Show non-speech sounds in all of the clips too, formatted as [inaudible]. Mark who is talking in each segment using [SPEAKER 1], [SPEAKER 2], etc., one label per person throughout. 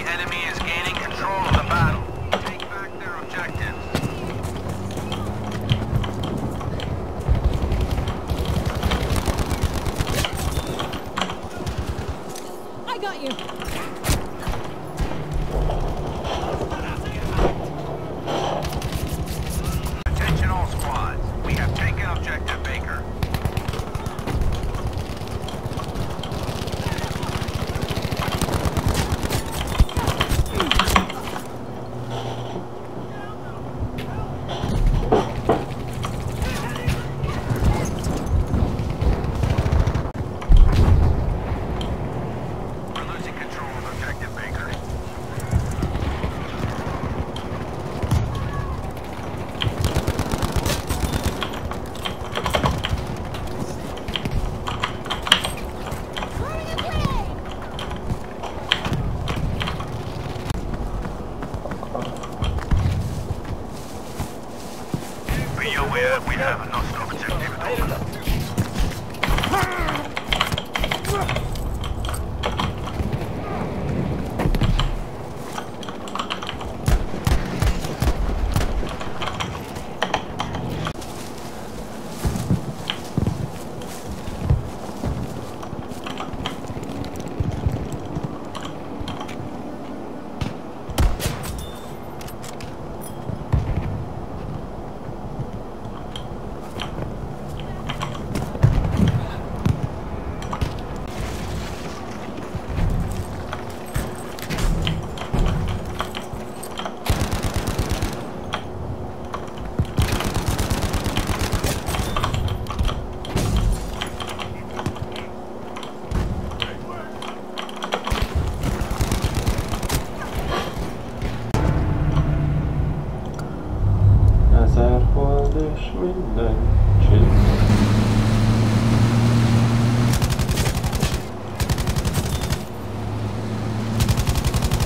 [SPEAKER 1] The enemy is gaining control of the battle. Take back their objectives.
[SPEAKER 2] I got you.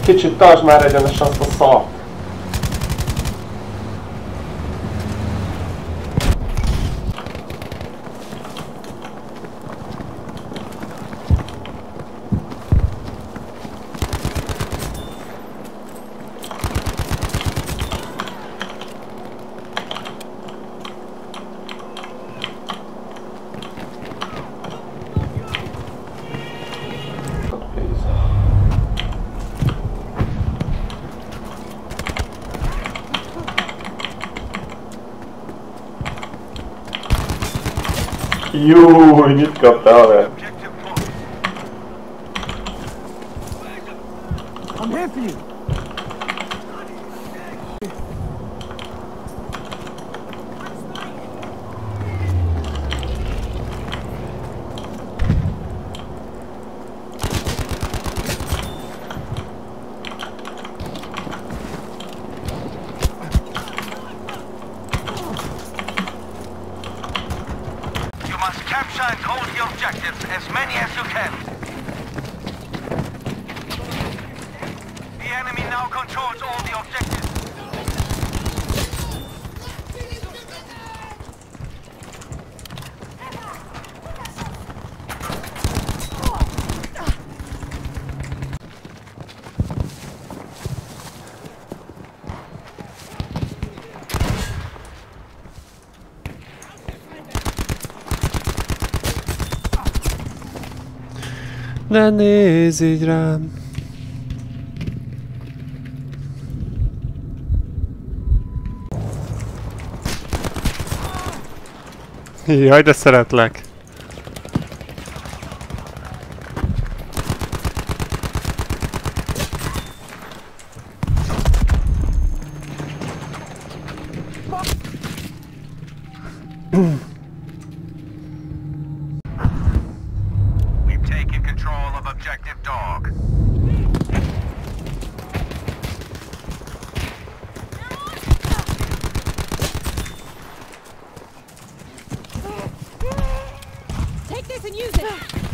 [SPEAKER 3] Kicsit tartsd már egyenes azt a szart. Jó, mit kaptál el?
[SPEAKER 1] Objective point.
[SPEAKER 4] I'm here for you.
[SPEAKER 1] Must capture and hold the objectives, as many as you can. The enemy now controls all the objectives.
[SPEAKER 3] Ne nézz így rám. Jaj, de szeretlek.
[SPEAKER 1] Take this and use it! [sighs] [sighs] [sighs]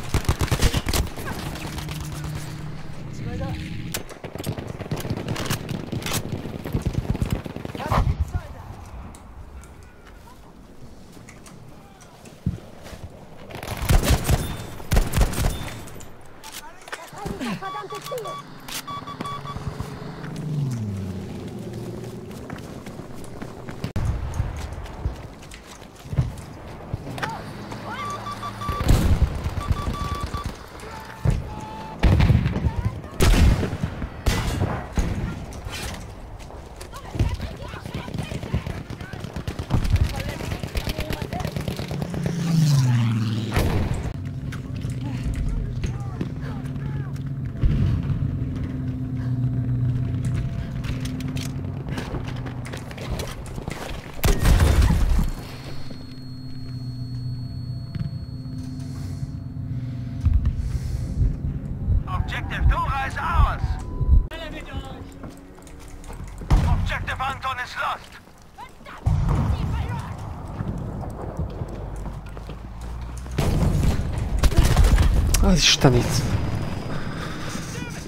[SPEAKER 5] Az istenit!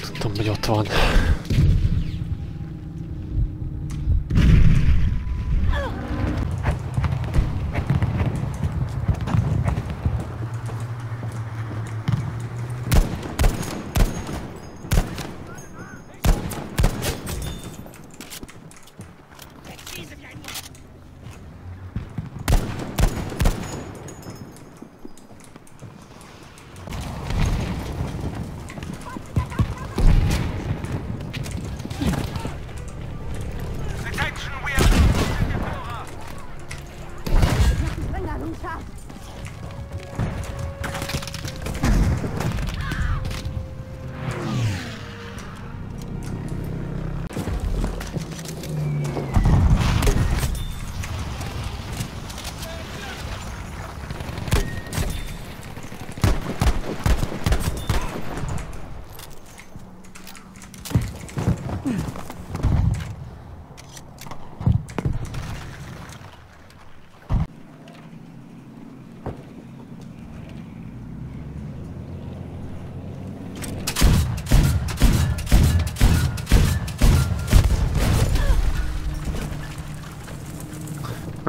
[SPEAKER 5] Tudtam, hogy ott van.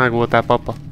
[SPEAKER 2] Ah, agota popo.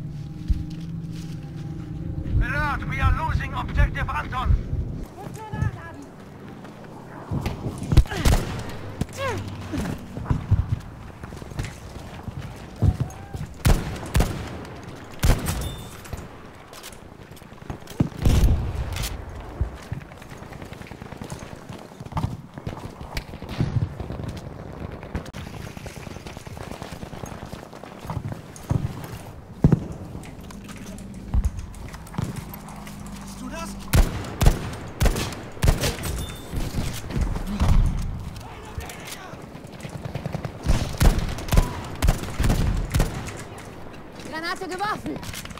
[SPEAKER 2] Waffe.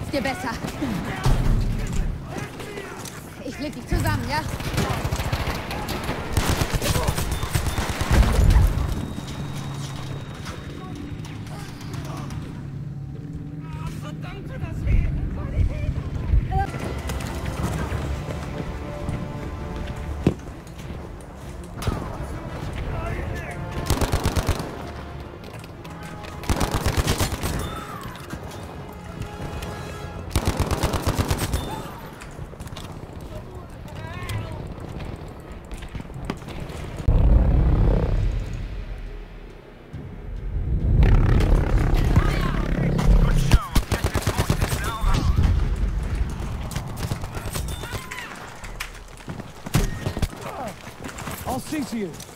[SPEAKER 2] Dir besser. Ich leg dich zusammen, ja?
[SPEAKER 1] I'll see to you.